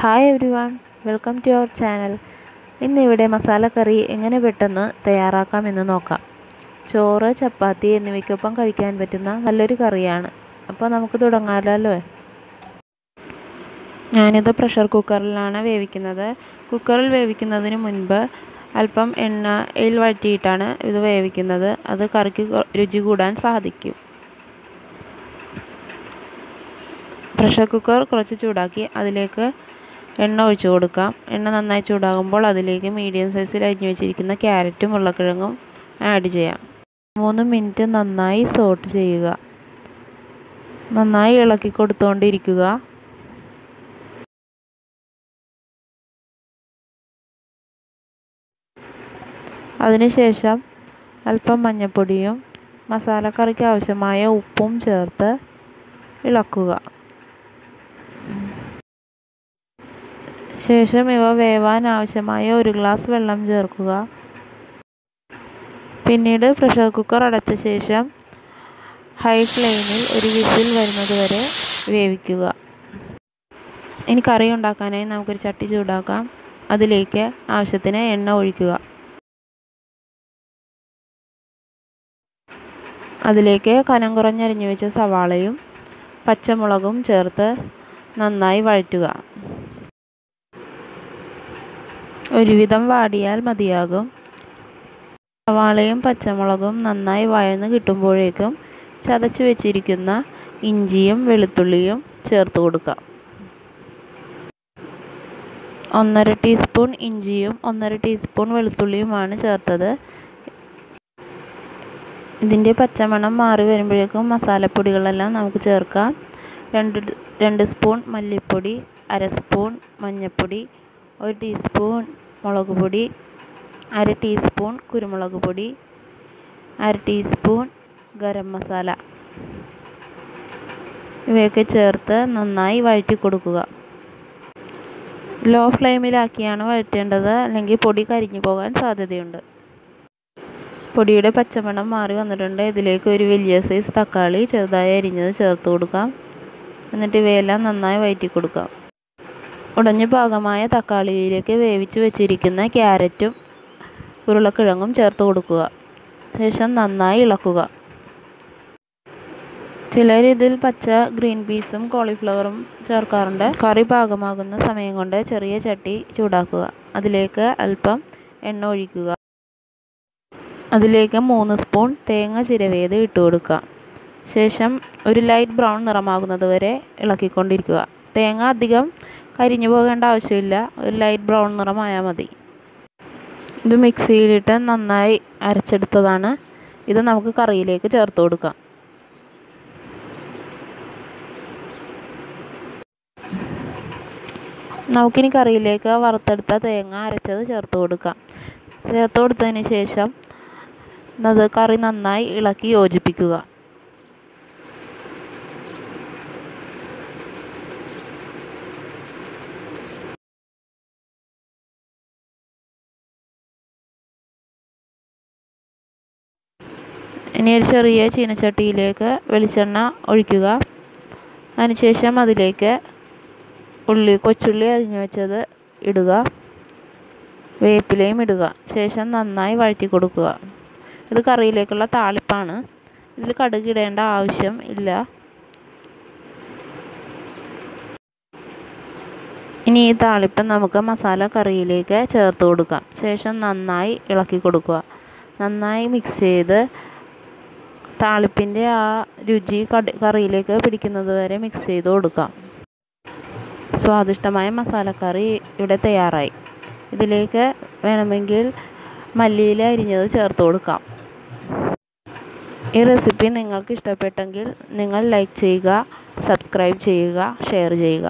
Hi everyone welcome to our channel ഇന്നിവിടെ മസാലക്കറി എങ്ങനെ പെട്ടെന്ന് തയ്യാറാക്കാമെന്ന് നോക്കാം. ചോറ് ചപ്പാത്തി എന്നിവയ്ക്കൊപ്പം കഴിക്കാൻ പറ്റുന്ന നല്ലൊരു കറിയാണ്. അപ്പോൾ നമുക്ക് തുടങ്ങാമല്ലോ ഞാനിത് പ്രഷർ കുക്കറിലാണ് വേവിക്കുന്നത്. കുക്കറിൽ വേവിക്കുന്നതിന് മുൻപ് അല്പം എണ്ണ എയിൽ വഴറ്റിയിട്ടാണ് ഇത് വേവിക്കുന്നത്. അത് കറിക്ക് രുചി കൂടാൻ സാധിക്കും. പ്രഷർ കുക്കർ കുറച്ച് ചൂടാക്കി അതിലേക്ക് എണ്ണ ഒഴിച്ച് കൊടുക്കാം. എണ്ണ നന്നായി ചൂടാകുമ്പോൾ അതിലേക്ക് മീഡിയം സൈസിൽ അരിഞ്ഞു വെച്ചിരിക്കുന്ന ക്യാരറ്റും ഉരുളക്കിഴങ്ങും ആഡ് ചെയ്യാം. മൂന്ന് മിനിറ്റ് നന്നായി സോട്ട് ചെയ്യുക. നന്നായി ഇളക്കി കൊടുത്തുകൊണ്ടിരിക്കുക അതിനുശേഷം അല്പം മഞ്ഞൾപ്പൊടിയും മസാലക്കറിക്ക് ആവശ്യമായ ഉപ്പും ചേർത്ത് ഇളക്കുക. ശേഷം ഇവ വേവാൻ ആവശ്യമായ ഒരു ഗ്ലാസ് വെള്ളം ചേർക്കുക. പിന്നീട് പ്രഷർ കുക്കർ അടച്ച ശേഷം ഹൈ ഫ്ലെയിമിൽ ഒരു വിസിൽ വരുന്നത് വരെ വേവിക്കുക. ഇനി കറി ഉണ്ടാക്കാനായി നമുക്കൊരു ചട്ടി ചൂടാക്കാം. അതിലേക്ക് ആവശ്യത്തിന് എണ്ണ ഒഴിക്കുക. അതിലേക്ക് കനം കുറഞ്ഞരിഞ്ഞു വെച്ച സവാളയും പച്ചമുളകും ചേർത്ത് നന്നായി വഴറ്റുക. ഒരുവിധം വാടിയാൽ മതിയാകും. സവാളയും പച്ചമുളകും നന്നായി വഴന്ന് കിട്ടുമ്പോഴേക്കും ചതച്ച് വെച്ചിരിക്കുന്ന ഇഞ്ചിയും വെളുത്തുള്ളിയും ചേർത്ത് കൊടുക്കാം ഒന്നര ടീസ്പൂൺ ഇഞ്ചിയും ഒന്നര ടീസ്പൂൺ വെളുത്തുള്ളിയുമാണ് ചേർത്തത്. ഇതിന്റെ പച്ചമണം മാറി വരുമ്പോഴേക്കും മസാലപ്പൊടികളെല്ലാം നമുക്ക് ചേർക്കാം. രണ്ട് രണ്ട് സ്പൂൺ മല്ലിപ്പൊടി അര സ്പൂൺ മഞ്ഞൾപ്പൊടി ഒരു ടീസ്പൂൺ മുളക് പൊടി അര ടീസ്പൂൺ കുരുമുളക് പൊടി അര ടീസ്പൂൺ ഗരം മസാല. ഇവയൊക്കെ ചേർത്ത് നന്നായി വഴറ്റി കൊടുക്കുക. ലോ ഫ്ലെയിമിലാക്കിയാണ് വഴറ്റേണ്ടത്. അല്ലെങ്കിൽ പൊടി കരിഞ്ഞു പോകാൻ സാധ്യതയുണ്ട്. പൊടിയുടെ പച്ചമണം മാറി വന്നിട്ടുണ്ട്. ഇതിലേക്ക് ഒരു വലിയ സൈസ് തക്കാളി ചെറുതായി അരിഞ്ഞത് ചേർത്ത് കൊടുക്കാം. എന്നിട്ട് ഇവയെല്ലാം നന്നായി വഴറ്റി കൊടുക്കാം. ഉടഞ്ഞ ഭാഗമായ തക്കാളിയിലേക്ക് വേവിച്ച് വെച്ചിരിക്കുന്ന ക്യാരറ്റും ഉരുളക്കിഴങ്ങും ചേർത്ത് കൊടുക്കുക. ശേഷം നന്നായി ഇളക്കുക. ചിലർ ഇതിൽ പച്ച ഗ്രീൻ പീസും കോളിഫ്ലവറും ചേർക്കാറുണ്ട്. കറി പാകമാകുന്ന സമയം കൊണ്ട് ചെറിയ ചട്ടി ചൂടാക്കുക. അതിലേക്ക് അല്പം എണ്ണ ഒഴിക്കുക. അതിലേക്ക് മൂന്ന് സ്പൂൺ തേങ്ങ ചിരവേത് ഇട്ട് കൊടുക്കുക. ശേഷം ഒരു ലൈറ്റ് ബ്രൗൺ നിറമാകുന്നത് വരെ ഇളക്കിക്കൊണ്ടിരിക്കുക. തേങ്ങ അധികം കരിഞ്ഞു പോകേണ്ട ആവശ്യമില്ല. ഒരു ലൈറ്റ് ബ്രൗൺ നിറമായാൽ മതി. ഇത് മിക്സിയിലിട്ട് നന്നായി അരച്ചെടുത്തതാണ്. ഇത് നമുക്ക് കറിയിലേക്ക് ചേർത്ത് കൊടുക്കാം. നമുക്കിനി കറിയിലേക്ക് വറുത്തെടുത്ത തേങ്ങ അരച്ചത് ചേർത്ത് കൊടുക്കാം. ചേർത്ത് കൊടുത്തതിന് ശേഷം അത് കറി നന്നായി ഇളക്കി യോജിപ്പിക്കുക. ഇനി ഒരു ചെറിയ ചീനച്ചട്ടിയിലേക്ക് വെളിച്ചെണ്ണ ഒഴിക്കുക. അതിനുശേഷം അതിലേക്ക് ഉള്ളി കൊച്ചുള്ളി അരിഞ്ഞു വെച്ചത് ഇടുക. വേപ്പിലയും ഇടുക. ശേഷം നന്നായി വഴറ്റി കൊടുക്കുക. ഇത് കറിയിലേക്കുള്ള താളിപ്പാണ്. ഇതിൽ കടുക് ഇടേണ്ട ആവശ്യം ഇല്ല. ഇനി ഈ താളിപ്പ് നമുക്ക് മസാല കറിയിലേക്ക് ചേർത്ത് കൊടുക്കാം. ശേഷം നന്നായി ഇളക്കി കൊടുക്കുക. നന്നായി മിക്സ് ചെയ്ത് താളിപ്പിന്റെ ആ രുചി കറിയിലേക്ക് പിടിക്കുന്നത് വരെ മിക്സ് ചെയ്ത് കൊടുക്കാം. സ്വാദിഷ്ടമായ മസാലക്കറി ഇവിടെ തയ്യാറായി. ഇതിലേക്ക് വേണമെങ്കിൽ മല്ലിയില അരിഞ്ഞത് ചേർത്ത് കൊടുക്കാം. ഈ റെസിപ്പി നിങ്ങൾക്ക് ഇഷ്ടപ്പെട്ടെങ്കിൽ നിങ്ങൾ ലൈക്ക് ചെയ്യുക സബ്സ്ക്രൈബ് ചെയ്യുക ഷെയർ ചെയ്യുക.